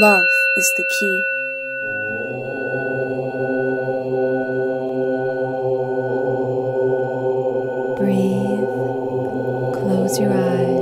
Love is the key. Breathe, close your eyes,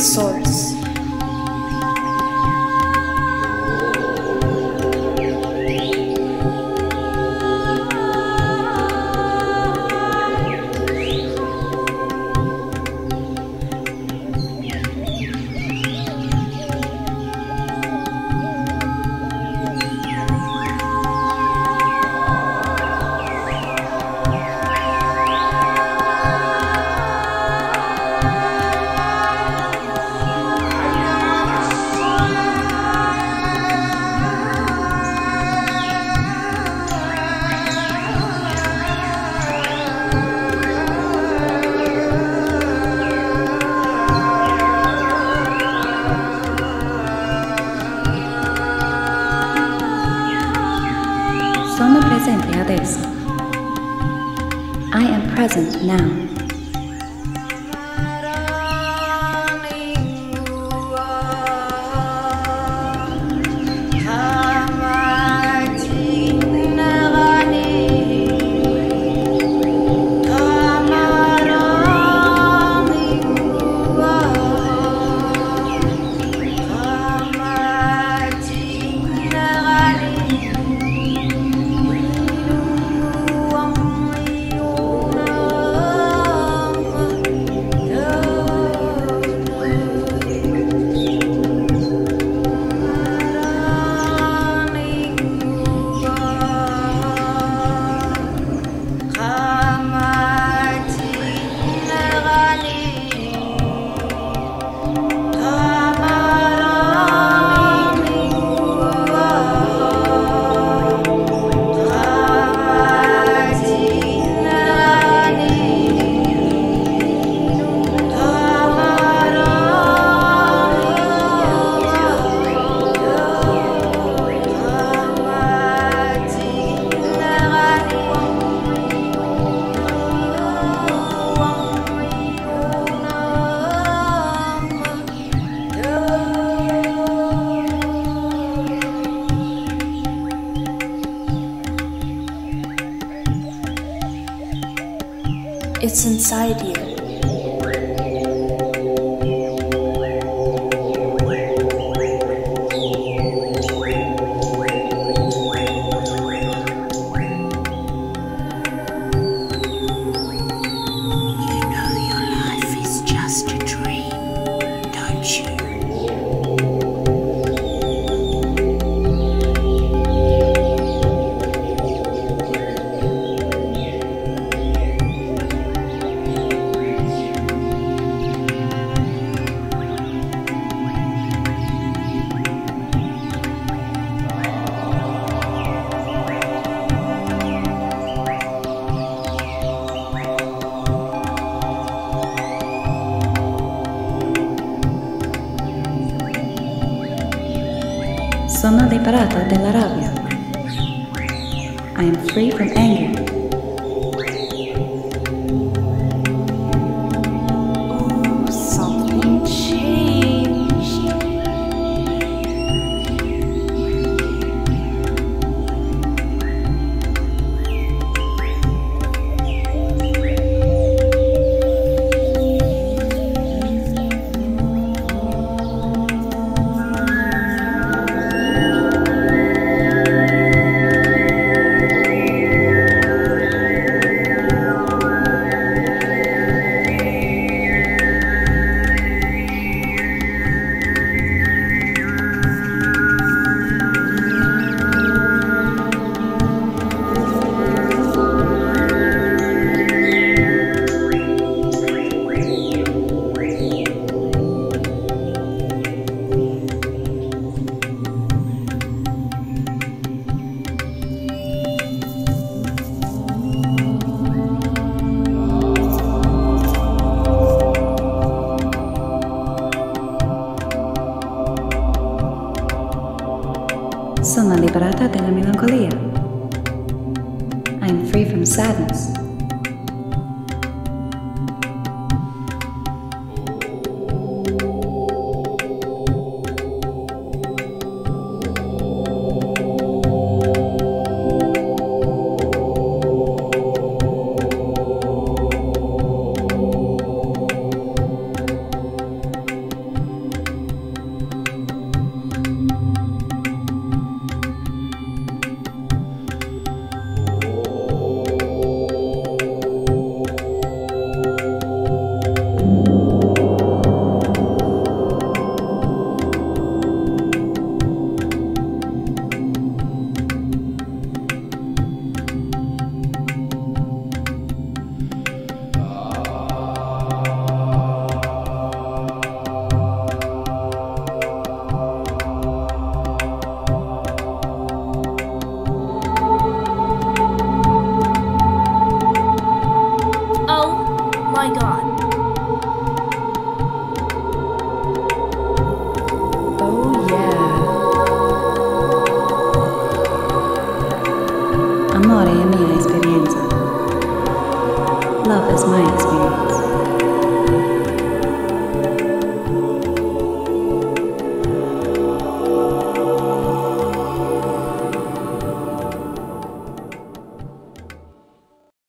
source. now. Sono liberata. I am free from anger.